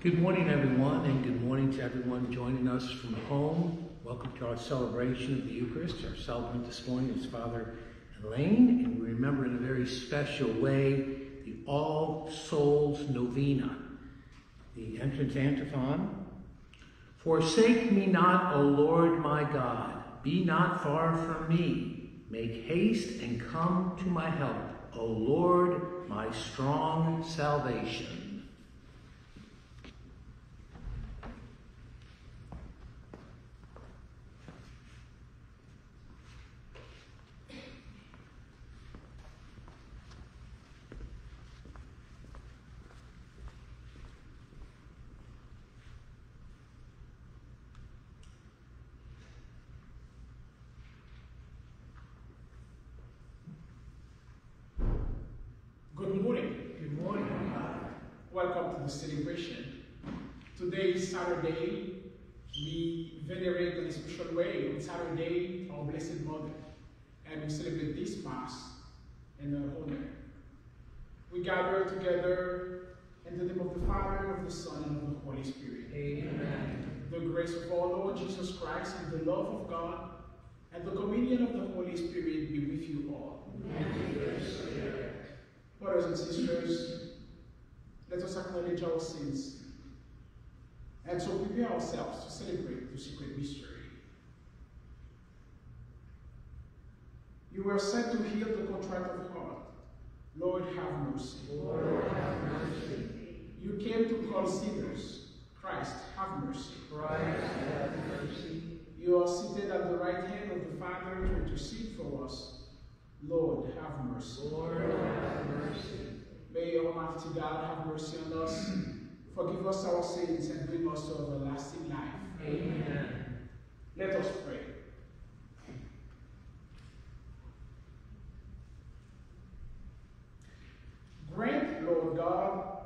Good morning, everyone, and good morning to everyone joining us from home. Welcome to our celebration of the Eucharist. Our celebrant this morning is Father Elaine, and we remember in a very special way the All Souls Novena. The entrance antiphon Forsake me not, O Lord my God, be not far from me. Make haste and come to my help, O Lord, my strong salvation. The celebration. Today is Saturday. We venerate in a special way on Saturday our Blessed Mother, and we celebrate this Mass in her honor. We gather together in the name of the Father, and of the Son, and of the Holy Spirit. Amen. The grace of our Lord Jesus Christ, and the love of God, and the communion of the Holy Spirit be with you all. Amen. Brothers and sisters, acknowledge our sins and so prepare ourselves to celebrate the secret mystery. You were sent to heal the contrite of heart. Lord, have mercy. Lord, have mercy. You came to call sinners. Christ, have mercy. Christ, have mercy. You are seated at the right hand of the Father to intercede for us. Lord, have mercy. Lord, have mercy. May Almighty God have mercy on us, forgive us our sins, and bring us to everlasting life. Amen. Let us pray. Grant, Lord God,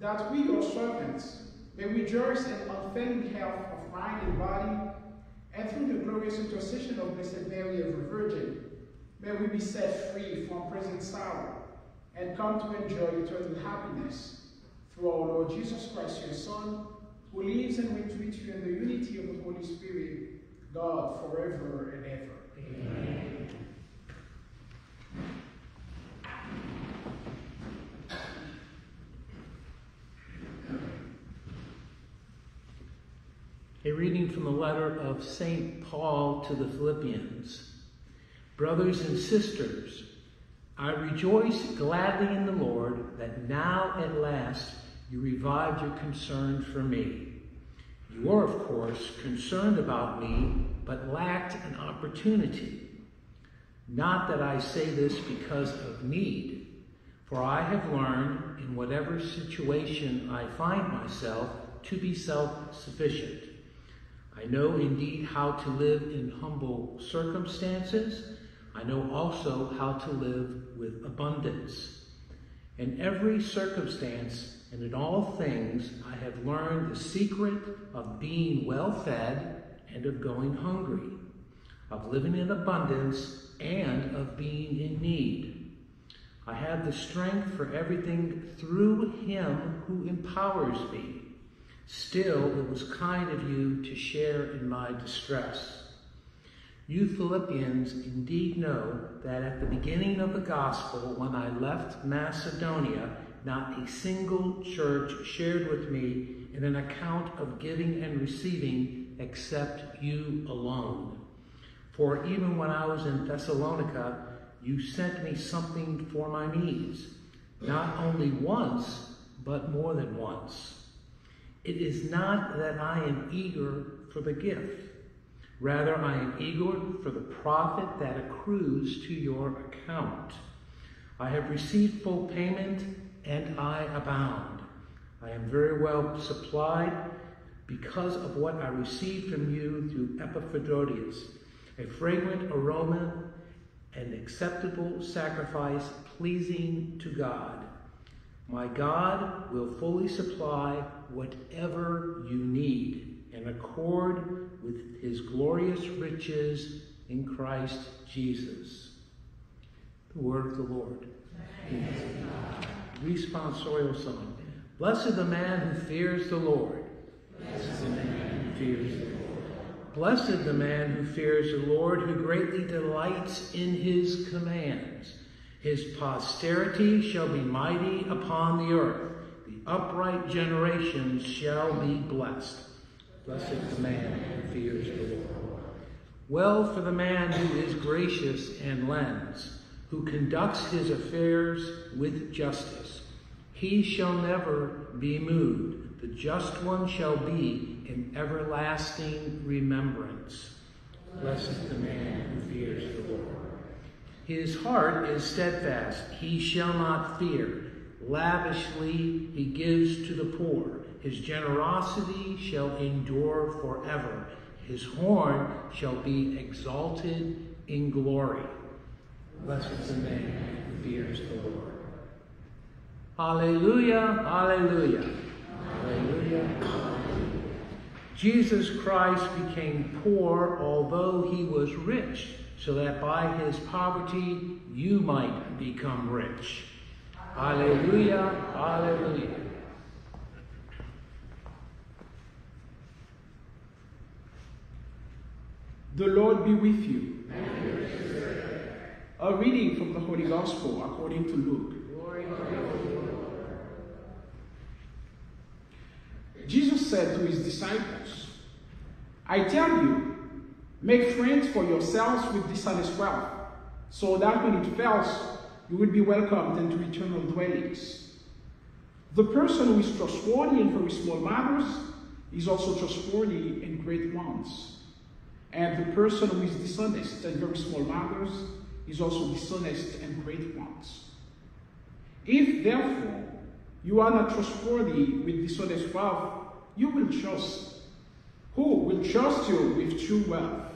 that we, your servants, may rejoice in unfailing health of mind and body, and through the glorious intercession of Blessed Mary, ever Virgin, may we be set free from present sorrow and come to enjoy eternal happiness through our Lord Jesus Christ, your Son, who lives and reigns with you in the unity of the Holy Spirit, God, forever and ever. Amen. A reading from the letter of St. Paul to the Philippians. Brothers and sisters, I rejoice gladly in the Lord that now at last you revived your concern for me. You are, of course, concerned about me, but lacked an opportunity. Not that I say this because of need, for I have learned in whatever situation I find myself to be self-sufficient. I know indeed how to live in humble circumstances, I know also how to live with abundance. In every circumstance and in all things, I have learned the secret of being well fed and of going hungry, of living in abundance and of being in need. I have the strength for everything through him who empowers me. Still, it was kind of you to share in my distress. You Philippians indeed know that at the beginning of the gospel, when I left Macedonia, not a single church shared with me in an account of giving and receiving except you alone. For even when I was in Thessalonica, you sent me something for my needs, not only once, but more than once. It is not that I am eager for the gift Rather, I am eager for the profit that accrues to your account. I have received full payment, and I abound. I am very well supplied because of what I received from you through Epaphroditus, a fragrant aroma, an acceptable sacrifice pleasing to God. My God will fully supply whatever you need in accord with his glorious riches in Christ Jesus. The word of the Lord. Responsorial psalm. Blessed the man who fears the Lord. Blessed the man who fears the Lord. Blessed the man who fears the Lord, who greatly delights in his commands. His posterity shall be mighty upon the earth. The upright generations shall be blessed. Blessed the man who fears the Lord. Well for the man who is gracious and lends, who conducts his affairs with justice. He shall never be moved. The just one shall be in everlasting remembrance. Blessed the man who fears the Lord. His heart is steadfast. He shall not fear. Lavishly he gives to the poor. His generosity shall endure forever. His horn shall be exalted in glory. Blessed is the man who fears the Lord. Hallelujah, hallelujah, hallelujah. Jesus Christ became poor although he was rich, so that by his poverty you might become rich. Hallelujah, hallelujah. The Lord be with you. A reading from the Holy Gospel according to Luke. Jesus said to his disciples, I tell you, make friends for yourselves with dishonest wealth, so that when it fails, you will be welcomed into eternal dwellings. The person who is trustworthy in very small matters is also trustworthy in great ones. And the person who is dishonest in very small matters is also dishonest in great ones. If, therefore, you are not trustworthy with dishonest wealth, you will trust. Who will trust you with true wealth?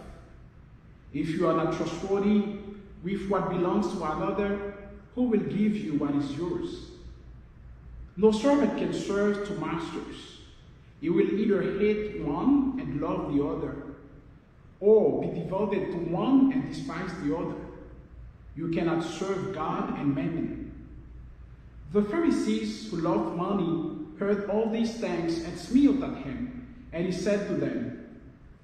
If you are not trustworthy with what belongs to another, who will give you what is yours? No servant can serve two masters. He will either hate one and love the other, or be devoted to one and despise the other. You cannot serve God and mammon. The Pharisees who loved money heard all these things and smiled at him, and he said to them,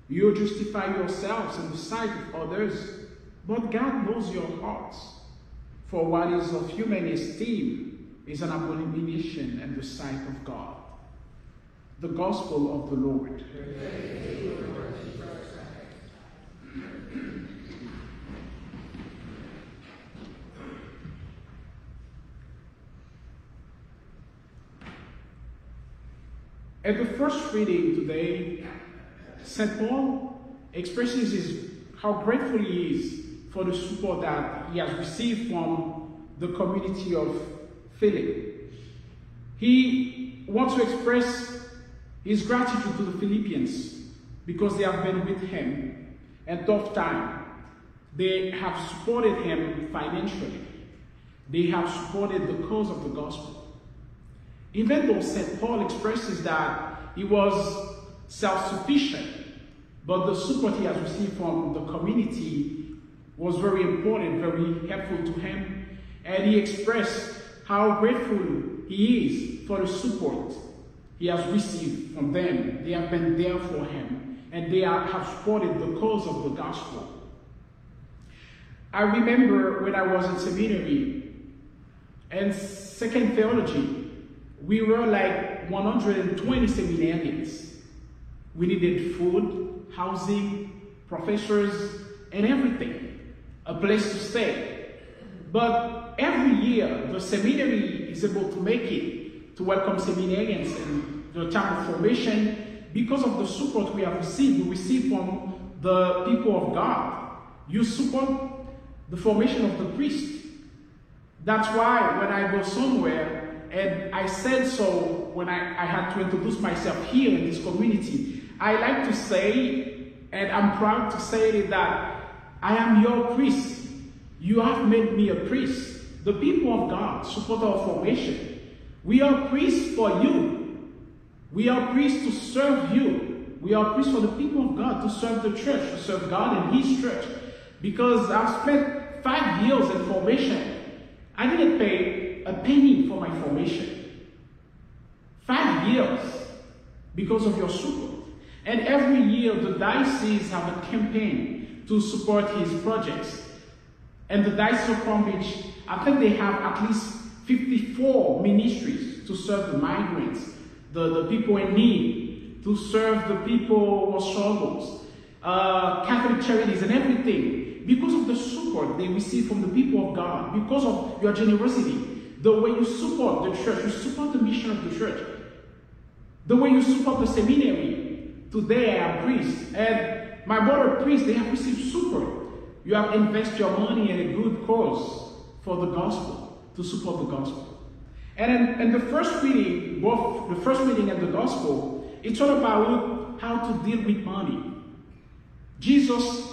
You justify yourselves in the sight of others, but God knows your hearts. For what is of human esteem is an abomination in the sight of God. The Gospel of the Lord. At the first reading today, St. Paul expresses his, how grateful he is for the support that he has received from the community of Philip. He wants to express his gratitude to the Philippians because they have been with him at tough time. They have supported him financially. They have supported the cause of the gospel. Even though St. Paul expresses that he was self-sufficient, but the support he has received from the community was very important, very helpful to him, and he expressed how grateful he is for the support he has received from them. They have been there for him, and they are, have supported the cause of the gospel. I remember when I was in seminary and second theology, we were like 120 seminarians. We needed food, housing, professors, and everything, a place to stay. But every year, the seminary is able to make it to welcome seminarians in the time of formation because of the support we have received. We receive from the people of God. You support the formation of the priest. That's why when I go somewhere, and I said so when I, I had to introduce myself here in this community. I like to say, and I'm proud to say that I am your priest. You have made me a priest. The people of God support our formation. We are priests for you. We are priests to serve you. We are priests for the people of God to serve the church, to serve God and His church. Because I've spent five years in formation. I didn't pay a penny for my formation. five years because of your support. And every year, the diocese have a campaign to support his projects. And the Diocese of Palm Beach, I think they have at least 54 ministries to serve the migrants, the, the people in need, to serve the people who struggles, uh, Catholic charities and everything. Because of the support they receive from the people of God, because of your generosity, the way you support the church, you support the mission of the church, the way you support the seminary. Today I am priest, and my brother priest, they have received support. You have invested your money in a good cause for the gospel, to support the gospel. And in, in the first reading, both the first reading and the gospel, it's all about how to deal with money. Jesus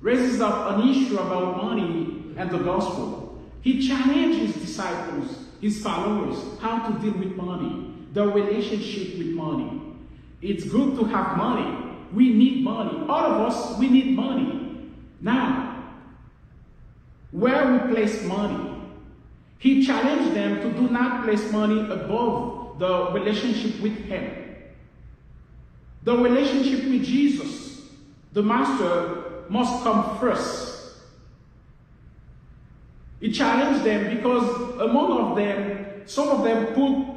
raises up an issue about money and the gospel. He challenges disciples, his followers, how to deal with money, the relationship with money. It's good to have money. We need money. All of us, we need money. Now, where we place money. He challenged them to do not place money above the relationship with Him. The relationship with Jesus, the Master, must come first. He challenged them because among of them, some of them put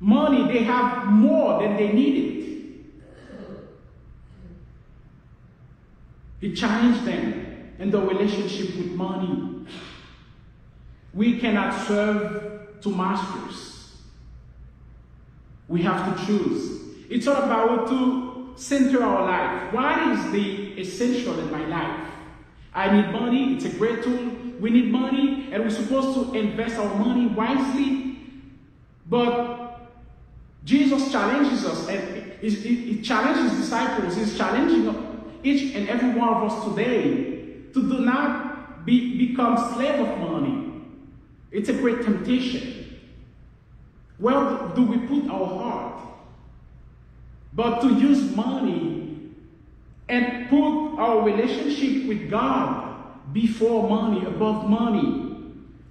money, they have more than they needed. He challenged them and the relationship with money. We cannot serve two masters. We have to choose. It's all about to center our life. What is the essential in my life? I need money. It's a great tool. We need money, and we're supposed to invest our money wisely. But Jesus challenges us, and he, challenges disciples. He's challenging each and every one of us today to do not be, become slave of money. It's a great temptation. Where do we put our heart? But to use money and put our relationship with God before money, above money.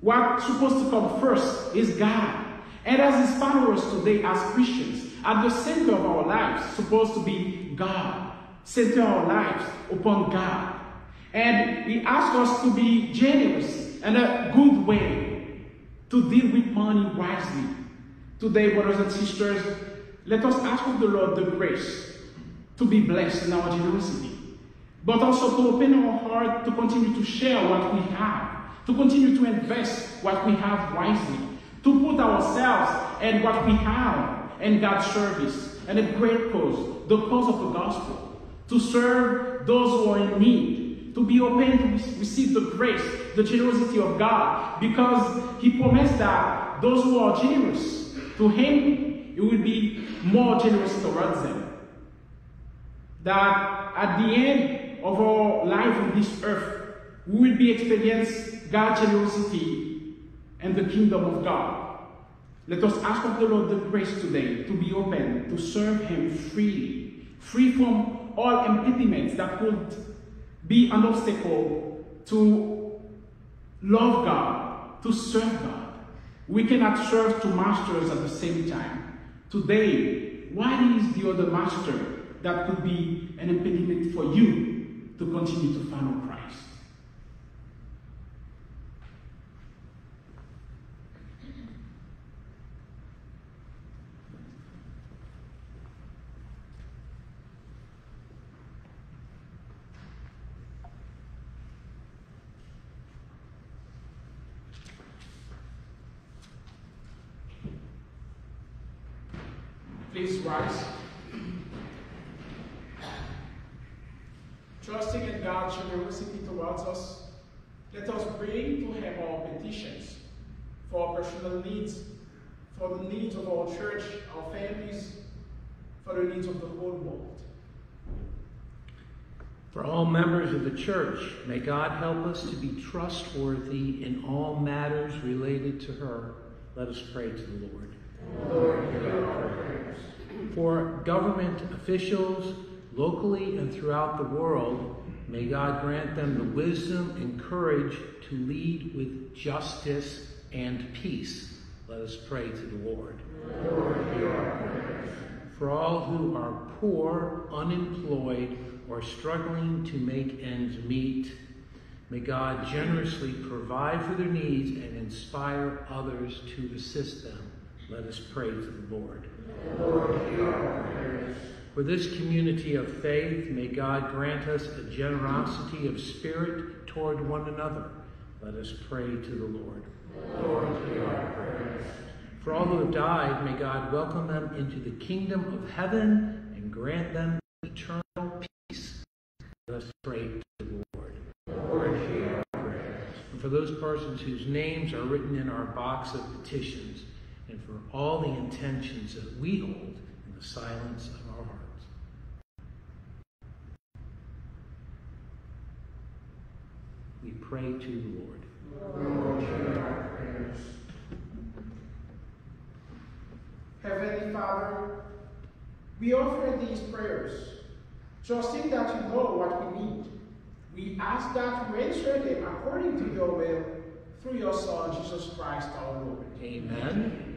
What's supposed to come first is God. And as His followers today, as Christians, at the center of our lives, supposed to be God. Center our lives upon God. And he asks us to be generous and a good way, to deal with money wisely. Today, brothers and sisters, let us ask of the Lord the grace to be blessed in our generosity, but also to open our heart to continue to share what we have, to continue to invest what we have wisely, to put ourselves and what we have in God's service and a great cause, the cause of the gospel, to serve those who are in need, to be open to receive the grace, the generosity of God, because He promised that those who are generous to Him, He will be more generous towards them. That at the end of our life on this earth, we will be experience God's generosity and the kingdom of God. Let us ask of the Lord the grace today to be open, to serve Him freely, free from all impediments that could be an obstacle to love God, to serve God. We cannot serve two masters at the same time. Today, what is the other master that could be an impediment for you to continue to follow Christ? Please rise. Trusting in God's generosity towards us, let us bring to Him our petitions for our personal needs, for the needs of our church, our families, for the needs of the whole world. For all members of the church, may God help us to be trustworthy in all matters related to her. Let us pray to the Lord. Lord, For government officials, locally and throughout the world, may God grant them the wisdom and courage to lead with justice and peace. Let us pray to the Lord. For all who are poor, unemployed, or struggling to make ends meet, may God generously provide for their needs and inspire others to assist them. Let us pray to the Lord. For this community of faith, may God grant us a generosity of spirit toward one another. Let us pray to the Lord. For all who have died, may God welcome them into the kingdom of heaven and grant them eternal peace. Us pray to the Lord. And for those persons whose names are written in our box of petitions, and for all the intentions that we hold in the silence of our hearts. We pray to the Lord. Heavenly Father, we offer these prayers, trusting that you know what we need. We ask that you answer them according to your will through your Son, Jesus Christ our Lord. Amen.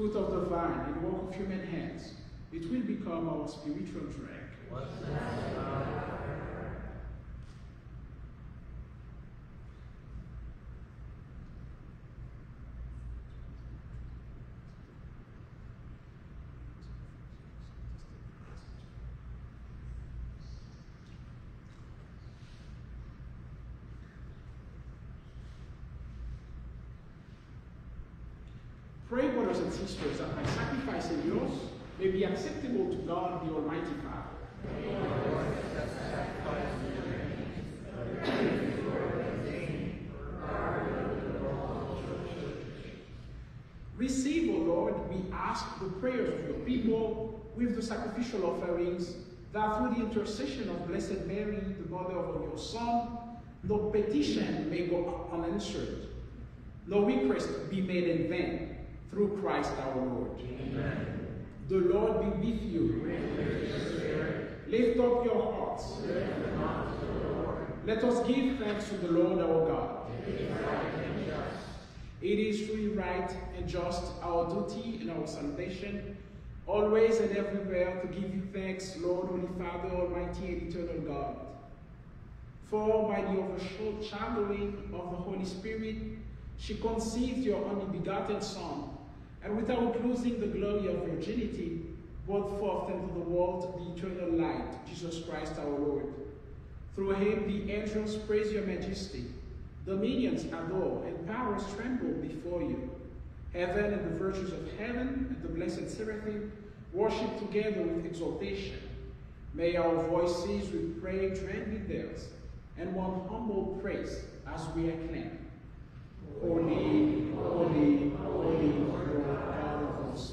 fruit of the vine and work of human hands. It will become our spiritual drink. Blessed be God forever. Pray, brothers and sisters, that my sacrifice and yours may be acceptable to God the Almighty Father. Receive, O Lord, we ask the prayers of your people with the sacrificial offerings, that through the intercession of Blessed Mary, the mother of your Son, no petition may go unanswered, no request be made in vain, through Christ our Lord. Amen. The Lord be with you. Lift up your hearts. Let us give thanks to the Lord our God. It is truly right and just, our duty and our salvation, always and everywhere to give you thanks, Lord, Holy Father, Almighty and Eternal God. For by the overshadowing of the Holy Spirit, she conceived your only begotten Son, and without losing the glory of virginity, brought forth into the world the eternal light, Jesus Christ our Lord. Through him the angels praise your majesty, dominions adore, and powers tremble before you. Heaven and the virtues of heaven and the blessed seraphim worship together with exaltation. May our voices with prayer join with theirs, and one humble praise as we acclaim. Holy, holy, holy, Lord God of hosts,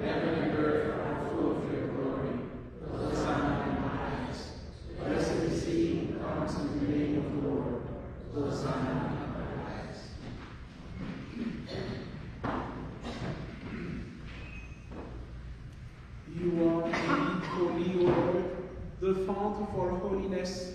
heaven and earth are full of your glory. Hosanna in the highest. Blessed is he who comes in the name of the Lord. Hosanna in the highest. You are indeed holy, O Lord, the fount of all holiness.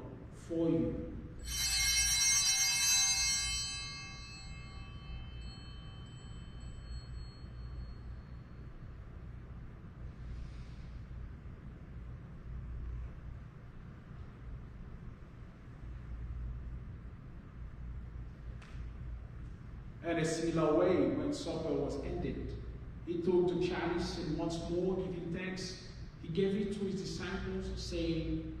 for you. And a similar way, when supper was ended, he took the chalice and once more giving thanks, he gave it to his disciples, saying,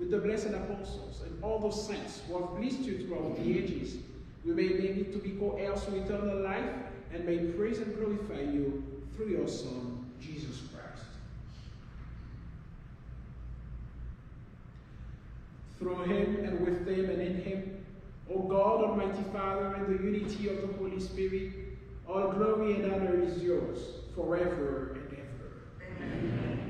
with the blessed apostles, and all those saints who have pleased you throughout the ages, we may make it to be co-heirs to eternal life, and may praise and glorify you through your Son, Jesus Christ. Through him, and with him, and in him, O God, Almighty Father, in the unity of the Holy Spirit, all glory and honor is yours, forever and ever. Amen.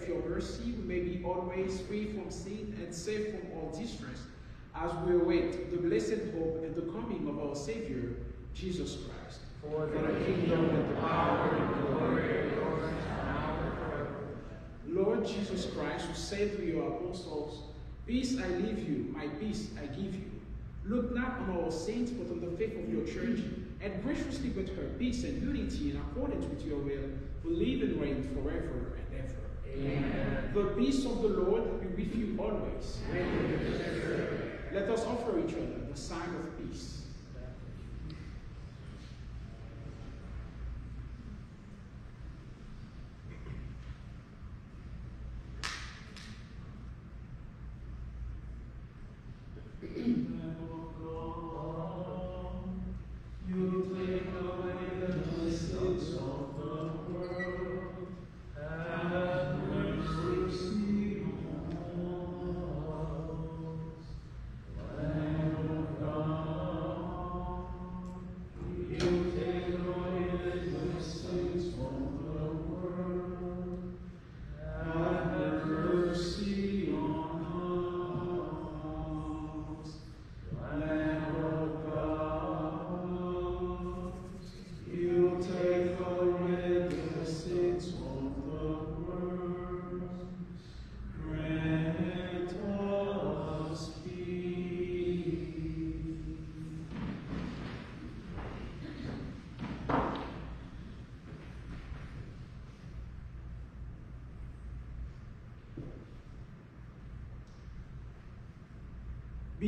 your mercy we may be always free from sin and safe from all distress, as we await the blessed hope and the coming of our Savior, Jesus Christ. For the kingdom and the power and the glory are yours now and forever. Lord Jesus Christ, who said to your apostles, Peace I leave you, my peace I give you. Look not on our saints, but on the faith of your church, and graciously grant her peace and unity in accordance with your will, who live and reign forever and ever. Amen. The peace of the Lord be with you always. Let us offer each other the sign of peace.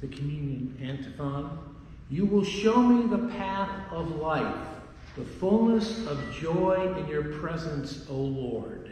The communion antiphon. You will show me the path of life, the fullness of joy in your presence, O Lord.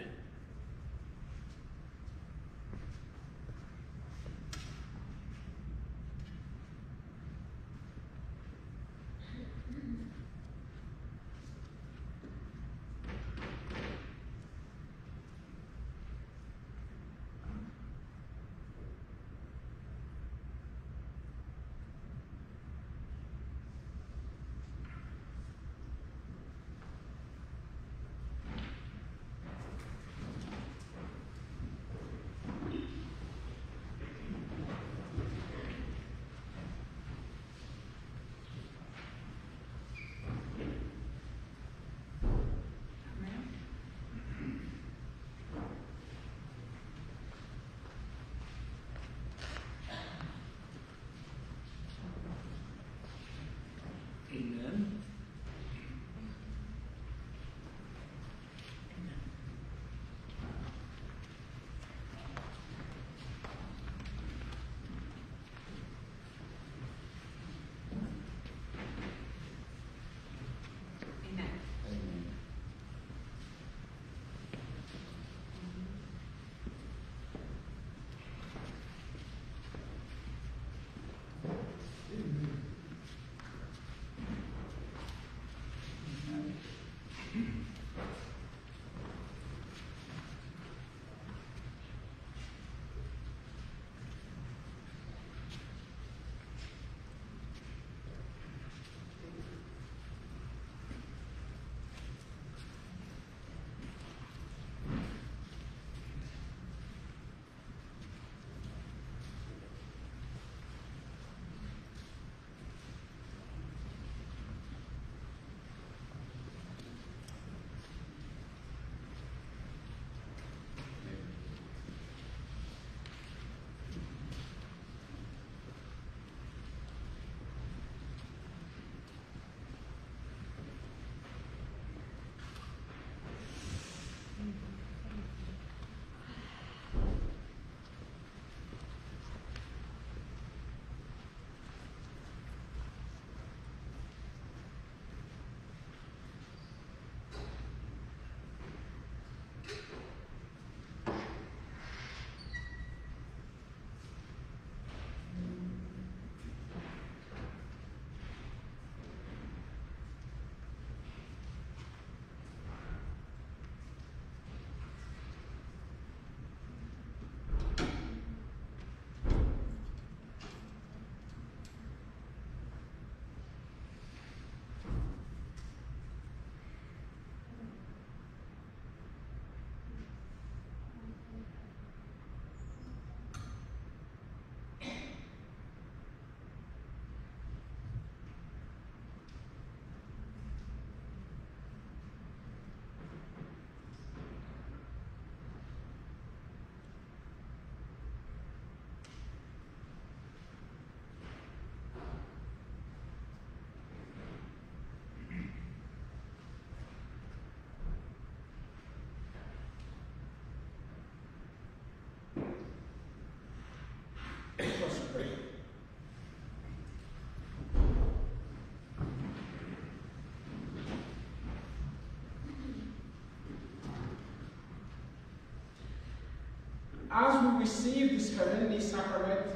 We receive this heavenly sacrament,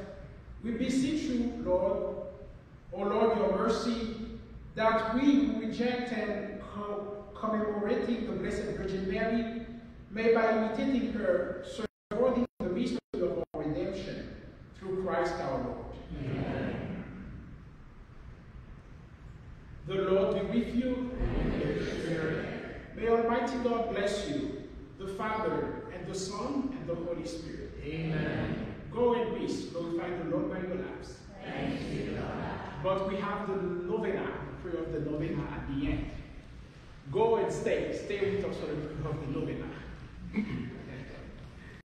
we beseech you, Lord, O Lord, your mercy, that we who reject and commemorating the Blessed Virgin Mary may, by imitating her, serve worthy the mystery of our redemption through Christ our Lord. Amen. The Lord be with you. May Almighty God bless you, the Father, and the Son, and the Holy Spirit. Amen. Go in peace, glorify the Lord by your lives. Thank you, God. But we have the novena, the prayer of the novena at the end. Go and stay. Stay with us for the of the novena.